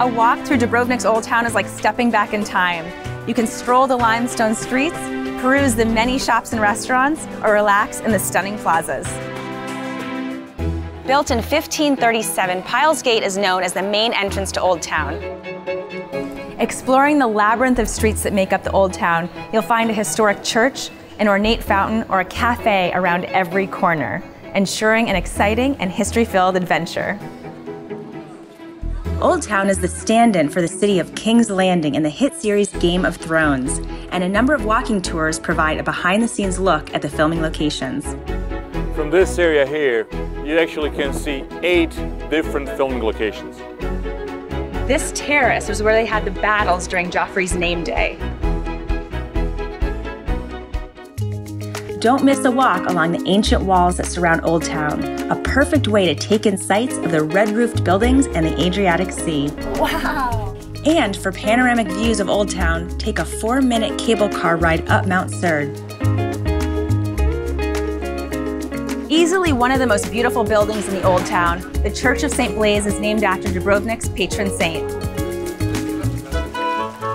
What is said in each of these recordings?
A walk through Dubrovnik's Old Town is like stepping back in time. You can stroll the limestone streets, peruse the many shops and restaurants, or relax in the stunning plazas. Built in 1537, Piles Gate is known as the main entrance to Old Town. Exploring the labyrinth of streets that make up the Old Town, you'll find a historic church, an ornate fountain, or a cafe around every corner, ensuring an exciting and history-filled adventure. Old Town is the stand in for the city of King's Landing in the hit series Game of Thrones, and a number of walking tours provide a behind the scenes look at the filming locations. From this area here, you actually can see eight different filming locations. This terrace was where they had the battles during Joffrey's name day. Don't miss a walk along the ancient walls that surround Old Town, a perfect way to take in sights of the red roofed buildings and the Adriatic Sea. Wow! And for panoramic views of Old Town, take a four minute cable car ride up Mount Srd. Easily one of the most beautiful buildings in the Old Town, the Church of St. Blaise is named after Dubrovnik's patron saint.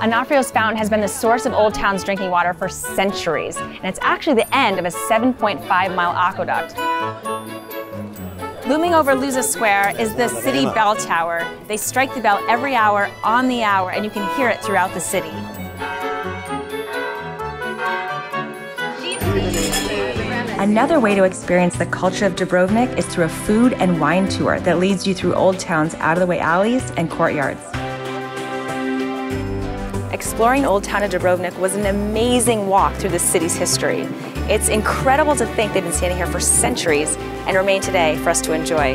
Onofrio's fountain has been the source of Old Town's drinking water for centuries, and it's actually the end of a 7.5 mile aqueduct. Looming over Luza Square is the city bell tower. They strike the bell every hour on the hour, and you can hear it throughout the city. Another way to experience the culture of Dubrovnik is through a food and wine tour that leads you through Old Town's out of the way alleys and courtyards. Exploring Old Town of Dubrovnik was an amazing walk through the city's history. It's incredible to think they've been standing here for centuries and remain today for us to enjoy.